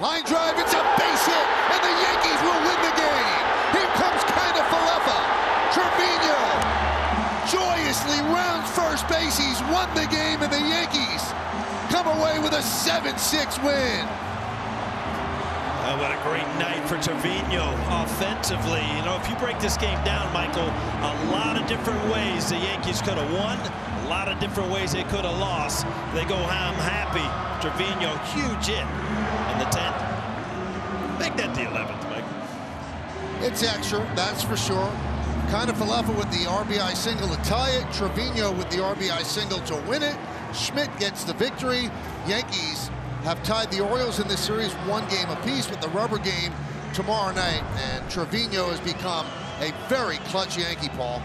Line drive, it's a base hit, and the Yankees will win the game. Here comes Kiner-Falefa. Trevino joyously rounds first base. He's won the game, and the Yankees come away with a 7-6 win. Oh, what a great night for Trevino offensively. You know, if you break this game down, Michael, a lot of different ways the Yankees could have won, a lot of different ways they could have lost. They go home happy. Trevino, huge hit in the 10th. Make that the 11th, Michael. It's extra, that's for sure. Kiner-Falefa with the RBI single to tie it. Trevino with the RBI single to win it. Schmidt gets the victory. Yankees have tied the Orioles in this series one game apiece with the rubber game tomorrow night. And Trevino has become a very clutch Yankee, Paul.